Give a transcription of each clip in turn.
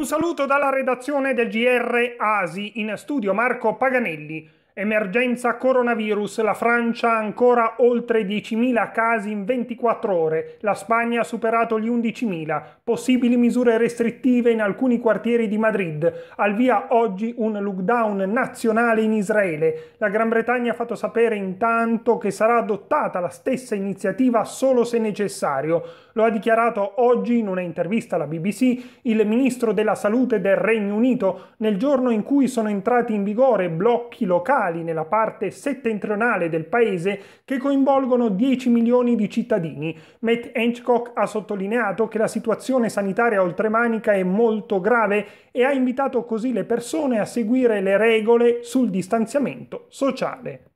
Un saluto dalla redazione del GR Asi, in studio Marco Paganelli. Emergenza coronavirus, la Francia ancora oltre 10.000 casi in 24 ore, la Spagna ha superato gli 11.000, possibili misure restrittive in alcuni quartieri di Madrid, al via oggi un lockdown nazionale in Israele. La Gran Bretagna ha fatto sapere intanto che sarà adottata la stessa iniziativa solo se necessario. Lo ha dichiarato oggi in una intervista alla BBC il ministro della salute del Regno Unito nel giorno in cui sono entrati in vigore blocchi locali locali nella parte settentrionale del paese che coinvolgono 10 milioni di cittadini. Matt Henchcock ha sottolineato che la situazione sanitaria oltremanica è molto grave e ha invitato così le persone a seguire le regole sul distanziamento sociale.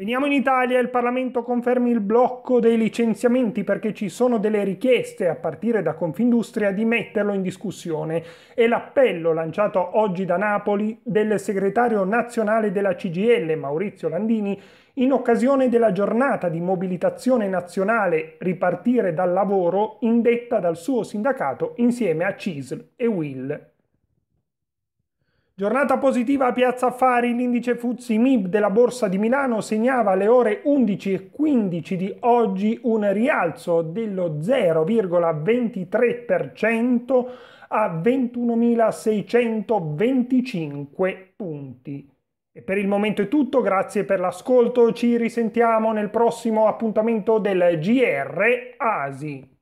Veniamo in Italia il Parlamento confermi il blocco dei licenziamenti perché ci sono delle richieste a partire da Confindustria di metterlo in discussione e l'appello lanciato oggi da Napoli del segretario nazionale della CGL Maurizio Landini in occasione della giornata di mobilitazione nazionale Ripartire dal lavoro indetta dal suo sindacato insieme a CISL e WIL. Giornata positiva a Piazza Affari, l'indice FTSE MIB della Borsa di Milano segnava alle ore 11.15 di oggi un rialzo dello 0,23% a 21.625 punti. E per il momento è tutto, grazie per l'ascolto, ci risentiamo nel prossimo appuntamento del GR Asi.